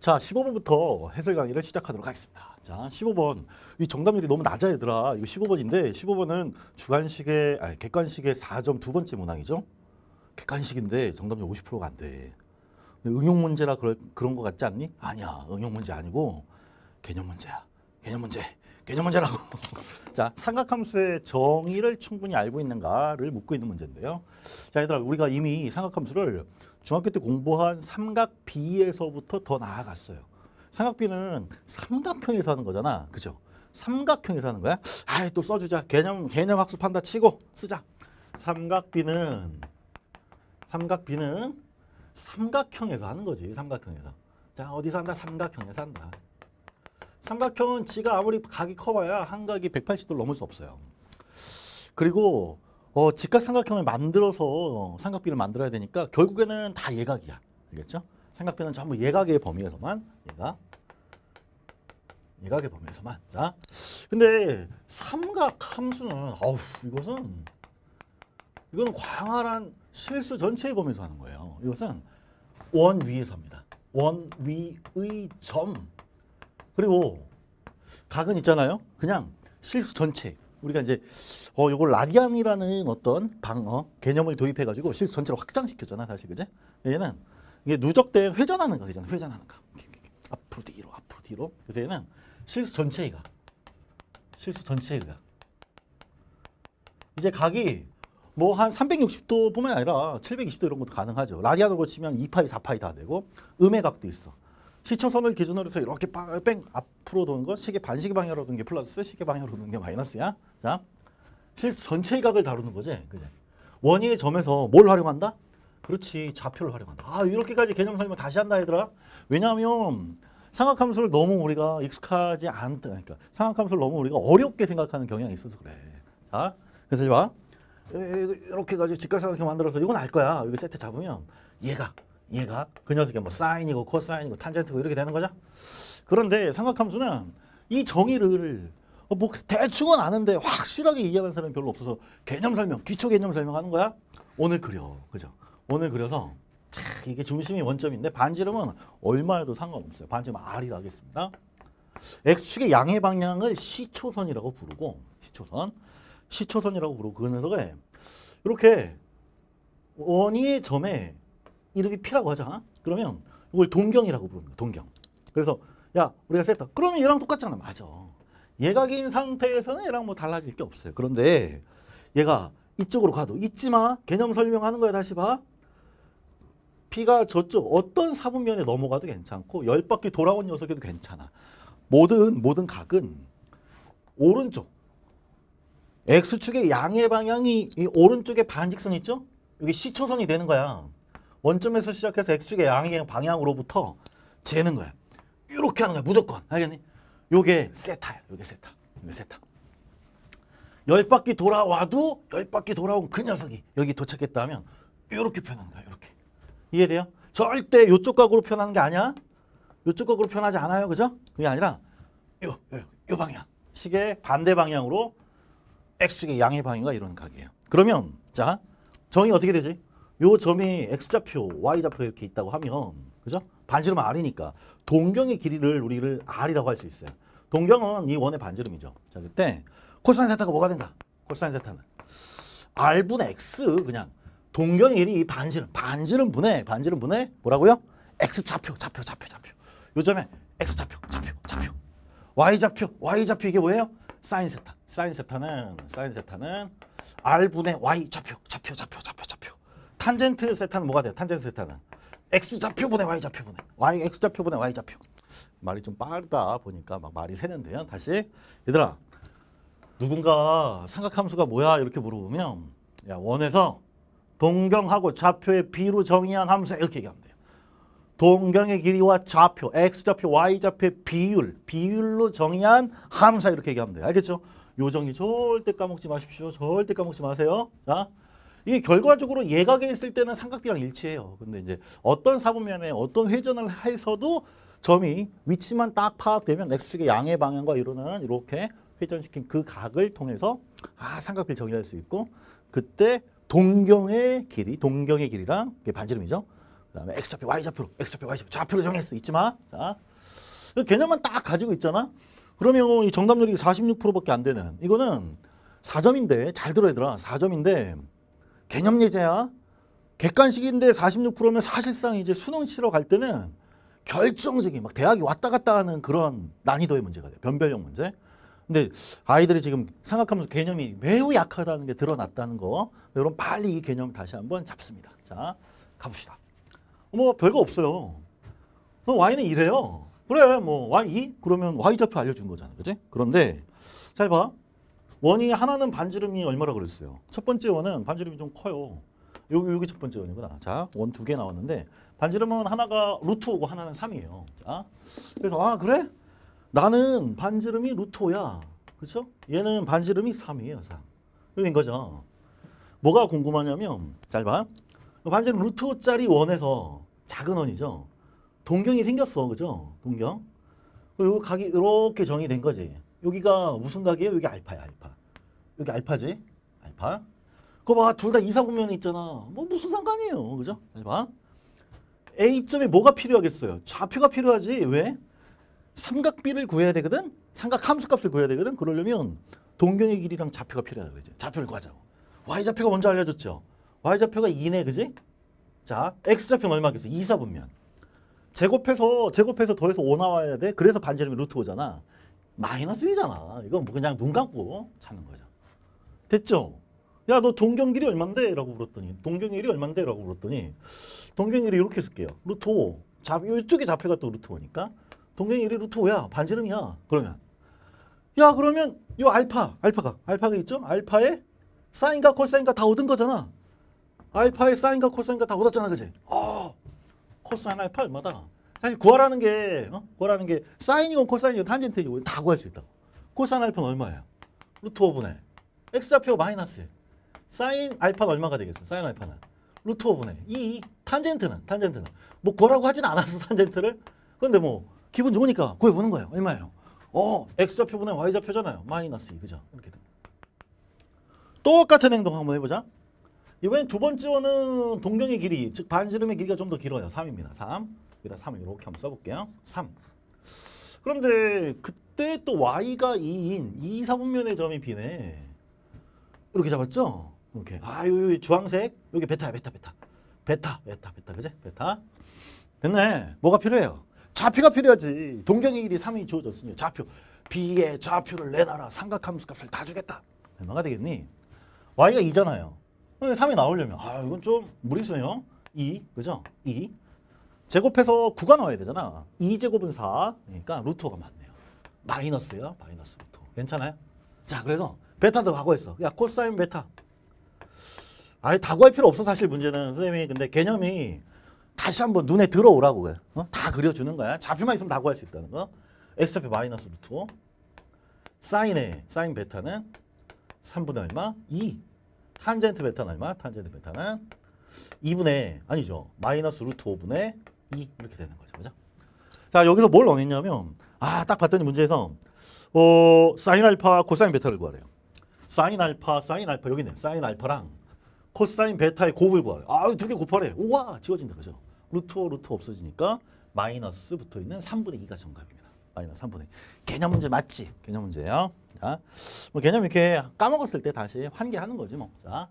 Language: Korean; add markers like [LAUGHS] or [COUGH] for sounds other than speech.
자, 15번부터 해설 강의를 시작하도록 하겠습니다. 자, 15번. 이 정답률이 너무 낮아 얘들아. 이거 15번인데 15번은 주관식의 아니 객관식의 4점 두 번째 문항이죠. 객관식인데 정답률 50%가 안 돼. 응용 문제라 그럴, 그런 거 같지 않니? 아니야. 응용 문제 아니고 개념 문제야. 개념 문제. 개념 문제라고. [LAUGHS] 자, 삼각함수의 정의를 충분히 알고 있는가를 묻고 있는 문제인데요. 자, 얘들아, 우리가 이미 삼각함수를 중학교 때 공부한 삼각비에서부터 더 나아갔어요. 삼각비는 삼각형에서 하는 거잖아. 그죠? 삼각형에서 하는 거야. 아이, 또 써주자. 개념, 개념 학습한다 치고 쓰자. 삼각비는, 삼각비는 삼각형에서 하는 거지. 삼각형에서. 자, 어디서 한다? 삼각형에서 한다. 삼각형은 지가 아무리 각이 커봐야 한각이 180도를 넘을 수 없어요. 그리고 어, 직각 삼각형을 만들어서 삼각비를 만들어야 되니까 결국에는 다 예각이야. 알겠죠? 삼각비는 전부 예각의 범위에서만 예각. 예각의 범위에서만. 자, 근데 삼각 함수는 어우 이것은 이건 광활한 실수 전체의 범위에서 하는 거예요. 이것은 원 위에서 합니다. 원 위의 점. 그리고 각은 있잖아요. 그냥 실수 전체. 우리가 이제 어 요걸 라디안이라는 어떤 방어 개념을 도입해 가지고 실수 전체로 확장시켰잖아, 사실 그제? 얘는 이게 누적된 회전하는 각이잖아. 회전하는 각. 앞으로 뒤로 앞으로 뒤로. 그래서 얘는 실수 전체의 각. 실수 전체의 각. 이제 각이 뭐 한 360도뿐만 아니라 720도 이런 것도 가능하죠. 라디안으로 치면 2파이, 4파이 다 되고 음의 각도 있어. 시초선을 기준으로 해서 이렇게 뺑 앞으로 도는 거 시계 반시계 방향으로 도는 게 플러스 시계 방향으로 도는 게 마이너스야. 자, 실수 전체의 각을 다루는 거지. 그지? 원위의 점에서 뭘 활용한다? 그렇지. 좌표를 활용한다. 아, 이렇게까지 개념 설명 다시 한다 얘들아. 왜냐하면 삼각함수를 너무 우리가 익숙하지 않다. 그러니까 삼각함수를 너무 우리가 어렵게 생각하는 경향이 있어서 그래. 자, 그래서 봐. 이렇게 가지고 직각삼각형 만들어서 이건 알 거야. 이거 세트 잡으면 얘가 얘가 그 녀석이 뭐 사인이고 코사인이고 탄젠트고 이렇게 되는 거죠. 그런데 삼각함수는 이 정의를 뭐 대충은 아는데 확실하게 이해하는 사람이 별로 없어서 개념 설명, 기초 개념 설명하는 거야. 오늘 그려, 그죠? 오늘 그려서 차, 이게 중심이 원점인데 반지름은 얼마여도 상관없어요. 반지름 R이라 하겠습니다. X축의 양의 방향을 시초선이라고 부르고 시초선, 시초선이라고 부르고 그 녀석에 이렇게 원위의 점에 이름이 P라고 하잖아. 그러면 이걸 동경이라고 거야. 동경. 그래서 야 우리가 셌다. 그러면 얘랑 똑같잖아. 맞아. 예각인 상태에서는 얘랑 뭐 달라질 게 없어요. 그런데 얘가 이쪽으로 가도 잊지 마. 개념 설명하는 거야. 다시 봐. P가 저쪽 어떤 사분면에 넘어가도 괜찮고 열 바퀴 돌아온 녀석에도 괜찮아. 모든 모든 각은 오른쪽 X축의 양의 방향이 이 오른쪽에 반직선 있죠? 이게 시초선이 되는 거야. 원점에서 시작해서 X축의 양의 방향으로부터 재는 거야. 이렇게 하는 거야. 무조건. 알겠니? 요게 세타야. 요게 세타. 요게 세타. 열 바퀴 돌아와도 열 바퀴 돌아온 그 녀석이 여기 도착했다 하면 이렇게 표현하는 거야. 이렇게. 이해돼요? 절대 요쪽 각으로 표현하는 게 아니야. 요쪽 각으로 표현하지 않아요. 그죠? 그게 아니라 요, 요, 요 방향. 시계 반대 방향으로 X축의 양의 방향과 이런 각이에요. 그러면 자 정의 어떻게 되지? 요 점이 X좌표, Y좌표 이렇게 있다고 하면 그죠? 반지름 R이니까 동경의 길이를 우리를 R이라고 할 수 있어요. 동경은 이 원의 반지름이죠. 자 그때 코사인 세타가 뭐가 된다? 코사인 세타는 R분의 X 그냥 동경의 길이 반지름, 반지름 분의 반지름 분의 뭐라고요? X좌표, 좌표, 좌표, 좌표. 요 점에 X좌표, 좌표, 좌표. Y좌표, Y좌표 이게 뭐예요? 사인 세타. 사인 세타는 사인 세타는 R분의 Y 좌표, 좌표, 좌표, 좌표, 좌표. 탄젠트 세타는 뭐가 돼요? 탄젠트 세타는 x 좌표분의 y 좌표분의 y x 좌표분의 y 좌표. 말이 좀 빠르다 보니까 막 말이 새는데요. 다시 얘들아 누군가 삼각함수가 뭐야 이렇게 물어보면 야 원에서 동경하고 좌표의 비로 정의한 함수 이렇게 얘기하면 돼요. 동경의 길이와 좌표, x좌표, y좌표의 비율, 비율로 정의한 함수 이렇게 얘기하면 돼요. 알겠죠? 요 정의 절대 까먹지 마십시오. 절대 까먹지 마세요. 자, 이게 결과적으로 예각에 있을 때는 삼각비랑 일치해요. 근데 이제 어떤 사분면에 어떤 회전을 해서도 점이 위치만 딱 파악되면 x축의 양의 방향과 이루는 이렇게 회전시킨 그 각을 통해서 아 삼각비를 정의할 수 있고 그때 동경의 길이, 동경의 길이랑 이게 반지름이죠. 그다음에 x좌표, y좌표로, x좌표, y좌표, 좌표로 정했어. 잊지 마. 자, 그 개념만 딱 가지고 있잖아. 그러면 이 정답률이 46%밖에 안 되는 이거는 4점인데 잘 들어 얘들아. 4점인데 개념 예제야. 객관식인데 46%면 사실상 이제 수능 치러 갈 때는 결정적인 막 대학이 왔다 갔다 하는 그런 난이도의 문제가 돼요. 변별력 문제. 근데 아이들이 지금 생각하면서 개념이 매우 약하다는 게 드러났다는 거. 여러분 빨리 이 개념 다시 한번 잡습니다. 자, 가봅시다. 뭐 별거 없어요. 뭐 y는 이래요. 그래 뭐 y 그러면 y 좌표 알려준 거잖아, 그지? 그런데 잘 봐. 원이 하나는 반지름이 얼마라 그랬어요? 첫 번째 원은 반지름이 좀 커요. 여기 여기 첫 번째 원이구나. 자, 원 두 개 나왔는데 반지름은 하나가 루트 5고 하나는 3이에요. 자, 그래서 아 그래? 나는 반지름이 루트 5야. 그렇죠? 얘는 반지름이 3이에요, 3. 이렇게 된 거죠. 뭐가 궁금하냐면 잘 봐. 반지름 루트 5짜리 원에서 작은 원이죠. 동경이 생겼어. 그죠? 동경. 그리고 각이 이렇게 정의된 거지. 여기가 무슨 각이에요? 여기 알파야, 알파. 여기 알파지? 알파. 그거 봐. 둘 다 이사분면에 있잖아. 뭐 무슨 상관이에요. 그죠? 잘 봐. A점에 뭐가 필요하겠어요? 좌표가 필요하지. 왜? 삼각비를 구해야 되거든. 삼각 함수값을 구해야 되거든. 그러려면 동경의 길이랑 좌표가 필요하다 그러지. 좌표를 구하자고. y 좌표가 먼저 알려줬죠. y 좌표가 2네, 그지? 자, x 좌표는 얼마겠어? 2사분면. 제곱해서 제곱해서 더해서 5 나와야 돼. 그래서 반지름이 루트 5잖아. 마이너스 1이잖아. 이건 뭐 그냥 눈 감고 찾는 거죠. 됐죠? 야, 너 동경 길이 얼만데? 라고 물었더니 동경 길이 얼만데? 라고 물었더니 동경 길이 이렇게 쓸게요. 루트 5. 잡, 이쪽에 좌표가 또 루트 5니까 동경 길이 루트 5야. 반지름이야. 그러면 야, 그러면 이 알파, 알파가 알파가 있죠? 알파에 사인과 코사인과 다 얻은 거잖아. 알파의 사인과 코사인과 다 얻었잖아, 그지? 어, 코사인 알파 얼마다? 사실 구하라는 게 어? 구하라는 게 사인이건 코사인이건 탄젠트이건 다 구할 수 있다고. 코사인 알파는 얼마예요? 루트 5분의 x 좌표 마이너스 1. 사인 알파는 얼마가 되겠어? 사인 알파는 루트 5분의 2. 탄젠트는 탄젠트는 뭐 구하라고 하진 않았어 [LAUGHS] 탄젠트를. 근데 뭐 기분 좋으니까 구해보는 거예요. 얼마예요? 어, x 좌표분의 y 좌표잖아요. 마이너스 2. 그죠? 이렇게 돼. 똑같은 행동 한번 해보자. 이번엔 두 번째 원은 동경의 길이, 즉 반지름의 길이가 좀 더 길어요. 3입니다. 3. 여기다 3을 이렇게 한번 써볼게요. 3. 그런데 그때 또 y가 2인 2, 4분면의 점이 비네. 이렇게 잡았죠? 이렇게. 아, 요 주황색. 여기 베타야, 베타, 베타. 베타, 베타, 베타. 그지? 베타. 됐네. 뭐가 필요해요? 좌표가 필요하지. 동경의 길이 3이 주어졌으니 좌표. b의 좌표를 내놔라. 삼각함수 값을 다 주겠다. 얼마가 되겠니? y가 2잖아요. 3이 나오려면 아 이건 좀 무리수네요. 2 그죠? 2 제곱해서 9가 나와야 되잖아. 2제곱은 4 그러니까 루트가 맞네요. 마이너스요. 마이너스 루트. 괜찮아요? 자 그래서 베타도 각오했어. 야 코사인 베타. 아예 다 구할 필요 없어 사실 문제는 선생님이 근데 개념이 다시 한번 눈에 들어오라고 그래. 어? 다 그려주는 거야. 좌표만 있으면 다 구할 수 있다는 거. x좌표 마이너스 루트 5. 사인의 사인 베타는 3분의 얼마? 2. 탄젠트 베타는 얼마? 탄젠트 베타는 2분의 아니죠. 마이너스 루트 5분의 2 이렇게 되는 거죠. 그죠? 자, 여기서 뭘 원했냐면 아, 딱 봤더니 문제에서 어, 사인 알파, 코사인 베타를 구하래요. 사인 알파, 사인 알파 여기 있네요. 사인 알파랑 코사인 베타의 곱을 구하래요. 아, 두 개 곱하래. 우와, 지워진다. 그죠? 루트 5, 루트 없어지니까 마이너스 붙어 있는 3분의 2가 정답입니다. 마이너스 3분의 2. 개념 문제 맞지? 개념 문제예요. 자, 뭐 개념 이렇게 까먹었을 때 다시 환기하는 거지 뭐. 자,